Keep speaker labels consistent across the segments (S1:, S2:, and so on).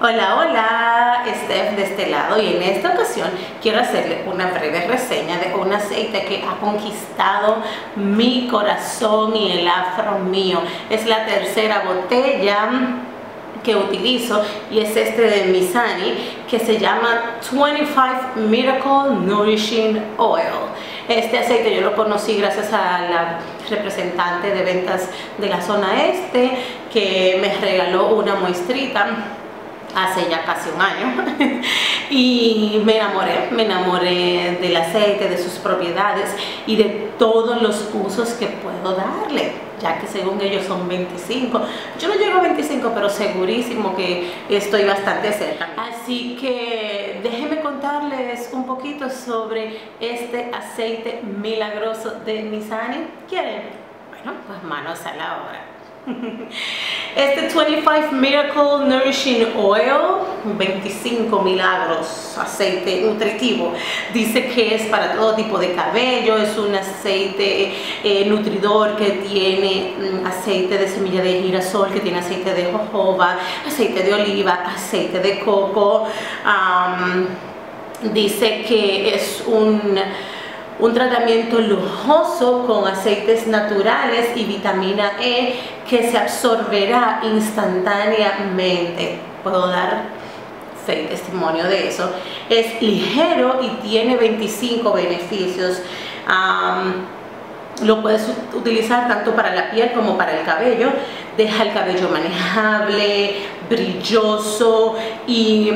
S1: Hola, hola, Steph de este lado y en esta ocasión quiero hacerle una breve reseña de un aceite que ha conquistado mi corazón y el afro mío. Es la tercera botella que utilizo y es este de Misani que se llama 25 Miracle Nourishing Oil. Este aceite yo lo conocí gracias a la representante de ventas de la zona este que me regaló una muestrita hace ya casi un año y me enamoré, me enamoré del aceite, de sus propiedades y de todos los usos que puedo darle, ya que según ellos son 25. Yo no llego a 25, pero segurísimo que estoy bastante cerca. Así que déjenme contarles un poquito sobre este aceite milagroso de Misani. ¿Quieren? Bueno, pues manos a la obra. Este 25 Miracle Nourishing Oil, 25 milagros, aceite nutritivo, dice que es para todo tipo de cabello, es un aceite eh, nutridor que tiene mm, aceite de semilla de girasol, que tiene aceite de jojoba, aceite de oliva, aceite de coco, dice que es un un tratamiento lujoso con aceites naturales y vitamina E que se absorberá instantáneamente. Puedo dar testimonio de eso. Es ligero y tiene 25 beneficios. lo puedes utilizar tanto para la piel como para el cabello. Deja el cabello manejable, brilloso y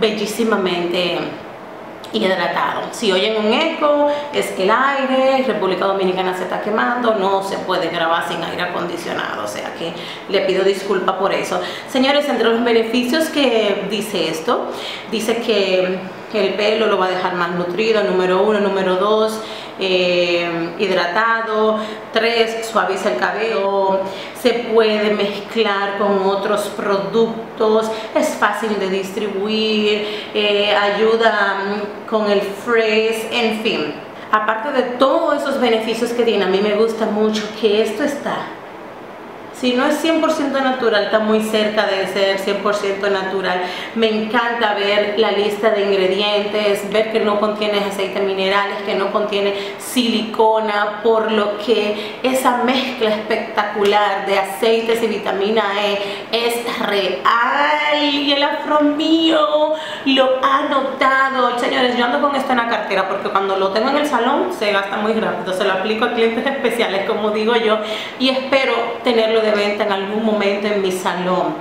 S1: bellísimamente hidratado. Si oyen un eco, es que el aire, República Dominicana se está quemando, no se puede grabar sin aire acondicionado, o sea que le pido disculpa por eso. Señores, entre los beneficios que dice esto, dice que el pelo lo va a dejar más nutrido, número uno, número dos, eh, hidratado, tres, suaviza el cabello, se puede mezclar con otros productos, es fácil de distribuir, eh, ayuda mm, con el frizz, en fin. Aparte de todos esos beneficios que tiene, a mí me gusta mucho que esto está si no es 100% natural, está muy cerca de ser 100% natural. Me encanta ver la lista de ingredientes, ver que no contiene aceites minerales, que no contiene silicona, por lo que esa mezcla espectacular de aceites y vitamina E es real y el afro mío lo ha notado. Señores, yo ando con esto en la cartera porque cuando lo tengo en el salón se gasta muy rápido. Se lo aplico a clientes especiales, como digo yo, y espero tenerlo de venta en algún momento en mi salón.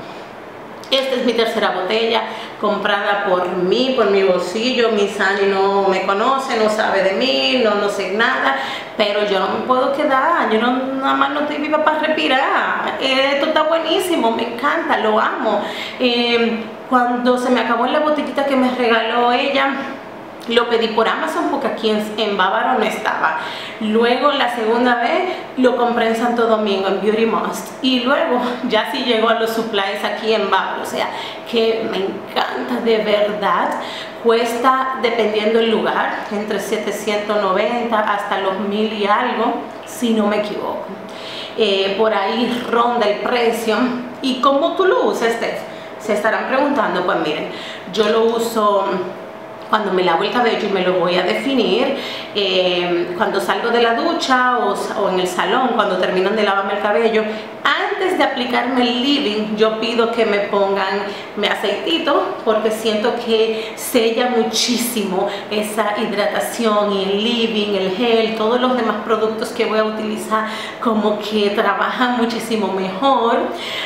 S1: Esta es mi tercera botella comprada por mí, por mi bolsillo. Mi Sani no me conoce, no sabe de mí, no, no sé nada, pero yo no me puedo quedar. Yo no, nada más no estoy viva para respirar. Esto está buenísimo, me encanta, lo amo. Eh, cuando se me acabó la botellita que me regaló ella, lo pedí por Amazon porque aquí en, Bávaro no estaba. Luego la segunda vez lo compré en Santo Domingo, en Beauty Must. Y luego ya sí llegó a los supplies aquí en Bávaro. O sea, que me encanta de verdad. Cuesta, dependiendo el lugar, entre 790 hasta los mil y algo, si no me equivoco. Eh, por ahí ronda el precio. ¿Y cómo tú lo usas? Se estarán preguntando, pues miren, yo lo uso cuando me lavo el cabello y me lo voy a definir, eh, cuando salgo de la ducha o, o, en el salón, cuando terminan de lavarme el cabello, antes de aplicarme el living, yo pido que me pongan mi aceitito porque siento que sella muchísimo esa hidratación y el living, el gel, todos los demás productos que voy a utilizar como que trabajan muchísimo mejor.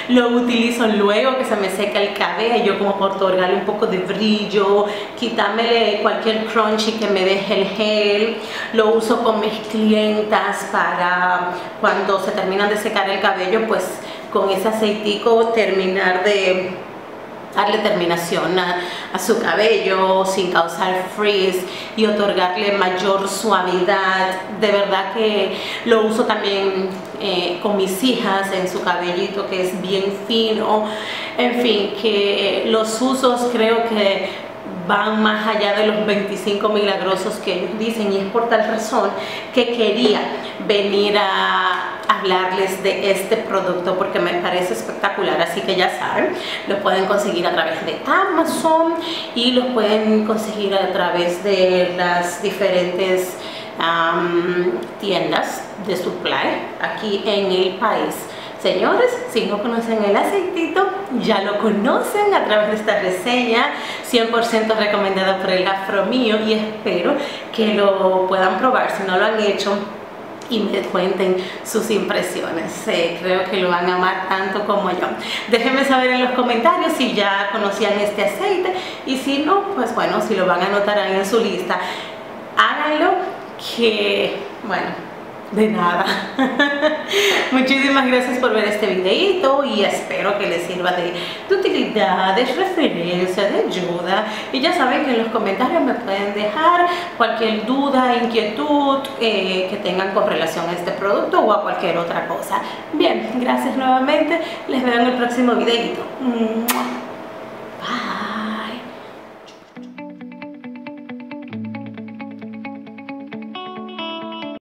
S1: Lo utilizo luego que se me seca el cabello como por otorgarle un poco de brillo, quitarme cualquier crunchy que me deje el gel. Lo uso con mis clientas para cuando se terminan de secar el cabello pues con ese aceitico terminar de darle terminación a, su cabello sin causar frizz y otorgarle mayor suavidad. De verdad que lo uso también eh, con mis hijas en su cabellito que es bien fino. En fin que los usos creo que van más allá de los 25 milagrosos que ellos dicen y es por tal razón que quería venir a hablarles de este producto porque me parece espectacular. Así que ya saben lo pueden conseguir a través de Amazon y lo pueden conseguir a través de las diferentes tiendas de supply aquí en el país Señores, si no conocen el aceitito, ya lo conocen a través de esta reseña 100% recomendada por el afro mío y espero que lo puedan probar si no lo han hecho y me cuenten sus impresiones. Eh, creo que lo van a amar tanto como yo. Déjenme saber en los comentarios si ya conocían este aceite y si no, pues bueno, si lo van a anotar ahí en su lista, háganlo que, bueno, de nada. Muchísimas gracias por ver este videito y espero que les sirva de, utilidad, de referencia, de ayuda. Y ya saben que en los comentarios me pueden dejar cualquier duda, inquietud eh, que tengan con relación a este producto o a cualquier otra cosa. Bien, gracias nuevamente. Les veo en el próximo videito.